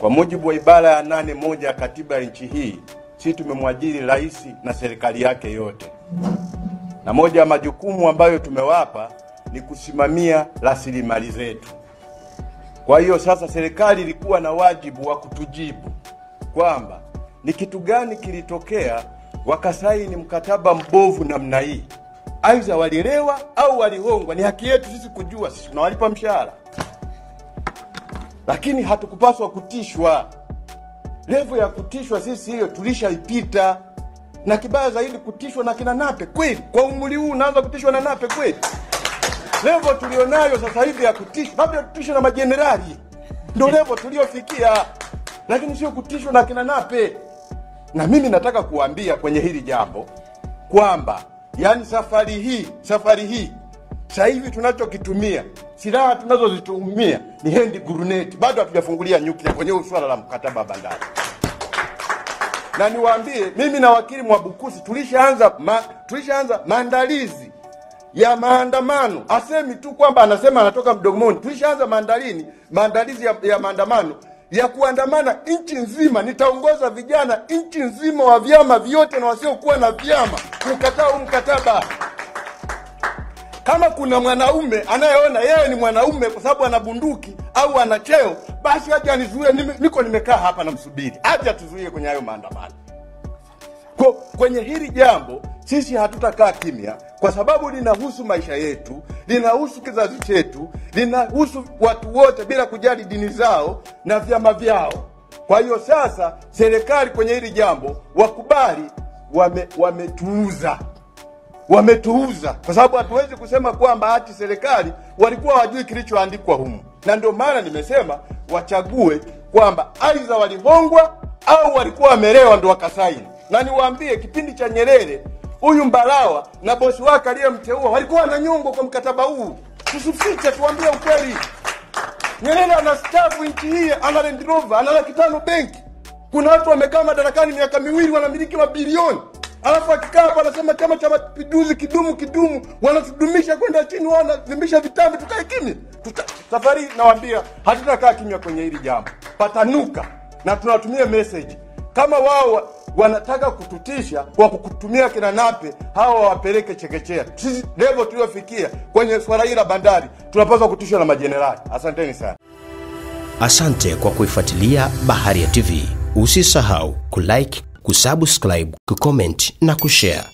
Kwa mujibu wa ibara ya nane moja ya katiba ya nchi hii, sisi tumemwajiri rais na serikali yake yote, na moja ya majukumu ambayo tumewapa ni kusimamia rasilimali zetu. Kwa hiyo sasa serikali ilikuwa na wajibu wa kutujibu kwamba ni kitu gani kilitokea wakasaini mkataba mbovu namna hii, aidha walilewa au walihongwa. Ni haki yetu sisi kujua, sisi tunawalipa mshahara, lakini hatukupaswa kutishwa. Levo ya kutishwa sisi hiyo tulishaipita, na kibaya zaidi kutishwa na kina Nape. Kweli kwa umri huu unaanza kutishwa na Nape kweli? Levo tulionayo sasa hivi ya kutishwa, labda tutishwe na majenerali, ndo levo tuliofikia, lakini sio kutishwa na kina Nape. Na mimi nataka kuambia kwenye hili jambo kwamba yani safari hii safari hii sasa hivi tunachokitumia silaha tunazozitumia ni hendi guruneti, bado hatujafungulia nyuklia kwenye swala la mkataba wa bandari. Na niwaambie mimi na wakili Mwabukusi tulishaanza ma, tulishaanza maandalizi ya maandamano. Asemi tu kwamba anasema anatoka mdomoni, tulishaanza maandalini maandalizi ya, ya maandamano ya kuandamana nchi nzima. Nitaongoza vijana nchi nzima wa vyama vyote na wasiokuwa na vyama kukataa huu mkataba. Kama kuna mwanaume anayeona yeye ni mwanaume kwa sababu ana bunduki au ana cheo, basi aje anizuie. Niko nimekaa hapa namsubiri, aje atuzuie kwenye hayo maandamano. Kwa, kwenye hili jambo sisi hatutakaa kimya, kwa sababu linahusu maisha yetu, linahusu kizazi chetu, linahusu watu wote bila kujali dini zao na vyama vyao. Kwa hiyo sasa serikali kwenye hili jambo wakubali, wametuuza, wame, wametuuza kwa sababu hatuwezi kusema kwamba hati serikali walikuwa wajui kilichoandikwa humu, na ndio maana nimesema wachague kwamba aidha walihongwa au walikuwa wamelewa ndo wakasaini. Na niwaambie kipindi cha Nyerere, huyu Mbarawa na bosi wake aliyemteua walikuwa na wananyongwa kwa mkataba huu. Tusifiche, tuambie ukweli. Nyerere ana stafu nchi hii, ana Land Rover, ana laki tano benki. Kuna watu wamekaa madarakani miaka miwili wanamiliki mabilioni, alafu akikaa hapa anasema Chama cha Mapinduzi kidumu kidumu, wanatudumisha kwenda chini, wanazimbisha vitambi, tukae kimya. Tuta, safari nawaambia hatutakaa kimya kwenye hili jambo, patanuka na tunawatumia message kama wao wanataka kututisha kwa kukutumia kina Nape, hawa wawapeleke chekechea. Sisi levo tuliofikia kwenye swala hili la bandari tunapaswa kutishwa na majenerali. Asanteni sana. Asante kwa kuifuatilia Baharia TV. Usisahau kulike, kusubscribe, kucomment na kushare.